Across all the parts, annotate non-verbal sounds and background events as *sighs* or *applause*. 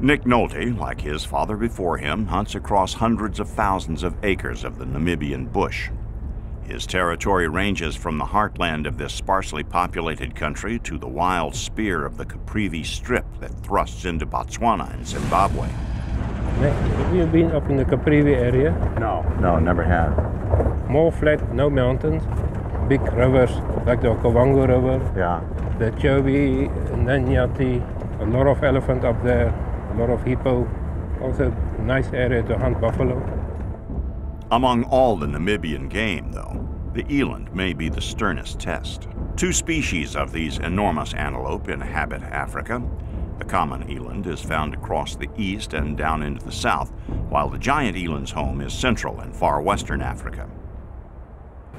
Nick Nolte, like his father before him, hunts across hundreds of thousands of acres of the Namibian bush. His territory ranges from the heartland of this sparsely populated country to the wild spear of the Caprivi Strip that thrusts into Botswana and Zimbabwe. Nick, have you been up in the Caprivi area? No, no, never have. More flat, no mountains, big rivers like the Okavango River, Yeah. the Chobe, Linyanti, a lot of elephant up there, a lot of hippo. Also, nice area to hunt buffalo. Among all the Namibian game, though, the eland may be the sternest test. Two species of these enormous antelope inhabit Africa. The common eland is found across the east and down into the south, while the giant eland's home is central and far western Africa.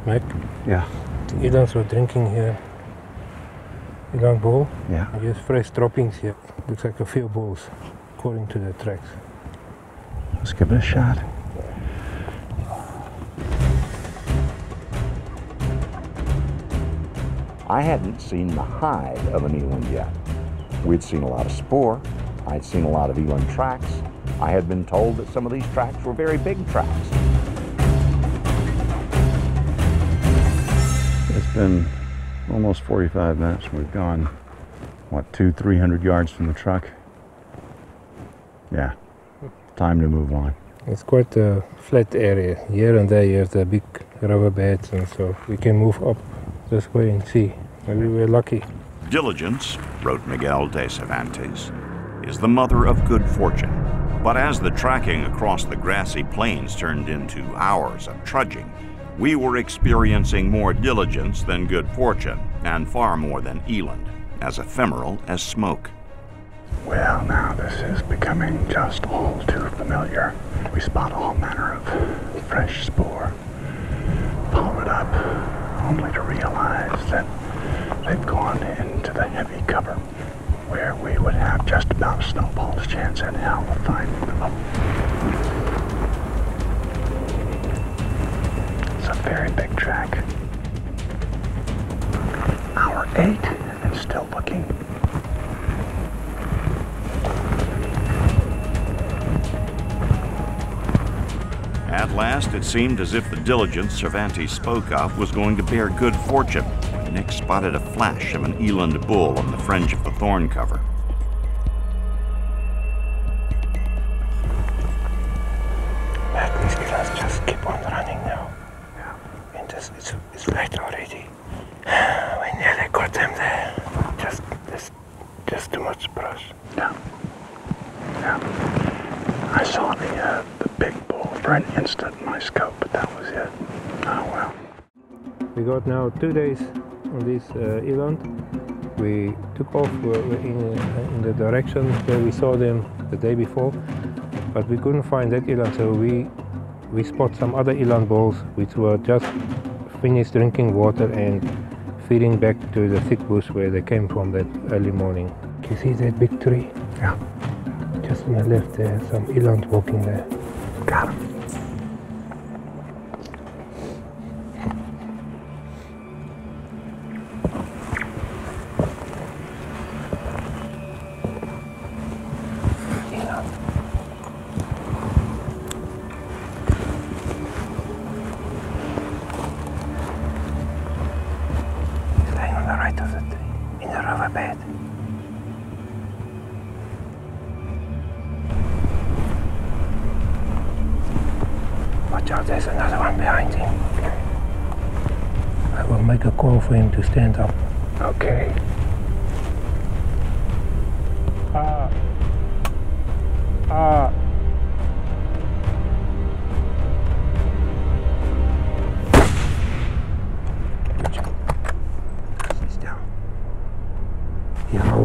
Mick, Yeah. the elands were drinking here. Eland bowl. Yeah. Here's fresh droppings here. Looks like a few balls, according to the tracks. Let's give it a shot. I hadn't seen the hide of an eland yet. We'd seen a lot of spoor. I'd seen a lot of eland tracks. I had been told that some of these tracks were very big tracks. It's been almost 45 minutes. We've gone, what, two, 300 yards from the truck? Yeah. Time to move on. It's quite a flat area. Here and there you have the big rubber beds and so we can move up this way and see. Maybe we're lucky. Diligence, wrote Miguel de Cervantes, is the mother of good fortune. But as the tracking across the grassy plains turned into hours of trudging, we were experiencing more diligence than good fortune, and far more than eland, as ephemeral as smoke. Well, now this is becoming just all too familiar. We spot all manner of fresh spoor. Follow it up, only to realize that they've gone into the heavy cover where we would have just about snowball's chance in hell of finding eight and still looking. At last, it seemed as if the diligence Cervantes spoke of was going to bear good fortune when Nick spotted a flash of an eland bull on the fringe of the thorn cover. Back, these elands just keep on running now. And just, it's, it's late already. We nearly got them there. Just, just, just too much brush. Yeah. Yeah. I saw the uh, the big bull for an instant in my scope, but that was it. Oh well. We got now two days on this uh, eland. We took off in, uh, in the direction where we saw them the day before, but we couldn't find that eland, so we we spot some other eland balls which were just finished drinking water and feeding back to the thick bush where they came from that early morning. You see that big tree? Yeah. Just on the left there, some eland walking there. Got him. Right of the tree, in the riverbed. Watch out, there's another one behind him. I will make a call for him to stand up. Okay. Ah. Ah. Good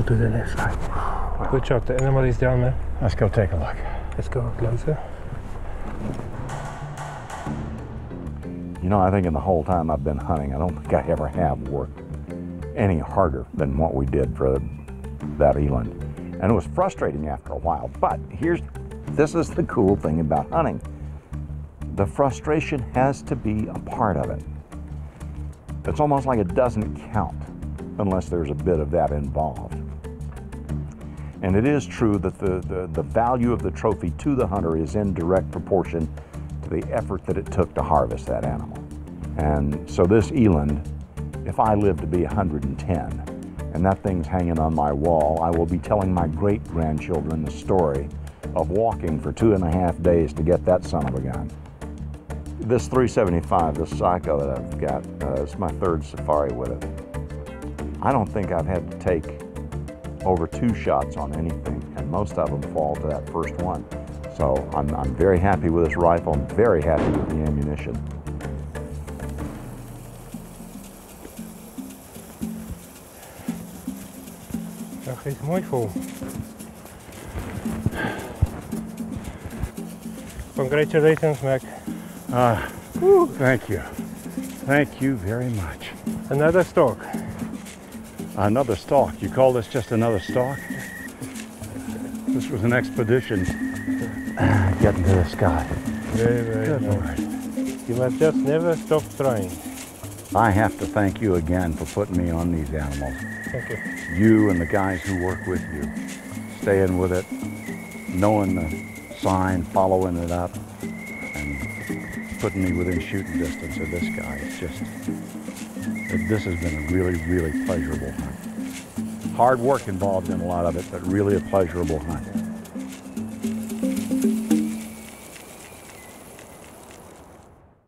to the left side. Good shot. The animal is down there. Let's go take a look. Let's go closer. You know, I think in the whole time I've been hunting, I don't think I ever have worked any harder than what we did for that eland. And it was frustrating after a while. But here's this is the cool thing about hunting. The frustration has to be a part of it. It's almost like it doesn't count unless there's a bit of that involved. And it is true that the, the, the value of the trophy to the hunter is in direct proportion to the effort that it took to harvest that animal. And so this eland, if I live to be 110, and that thing's hanging on my wall, I will be telling my great grandchildren the story of walking for two and a half days to get that son of a gun. This 375, this Sako that I've got, uh, is my third safari with it. I don't think I've had to take over two shots on anything, and most of them fall to that first one. So I'm, I'm very happy with this rifle. I'm very happy with the ammunition. Zag is mooi vol. Congratulations, Mac. Uh, thank you. Thank you very much. Another stalk. Another stalk. You call this just another stalk? This was an expedition *sighs* getting to the sky. Very, very Good nice. Lord. You must just never stop trying. I have to thank you again for putting me on these animals. Thank you. You and the guys who work with you, staying with it, knowing the sign, following it up, and putting me within shooting distance of this guy. It's just, this has been a really, really pleasurable hunt. Hard work involved in a lot of it, but really a pleasurable hunt.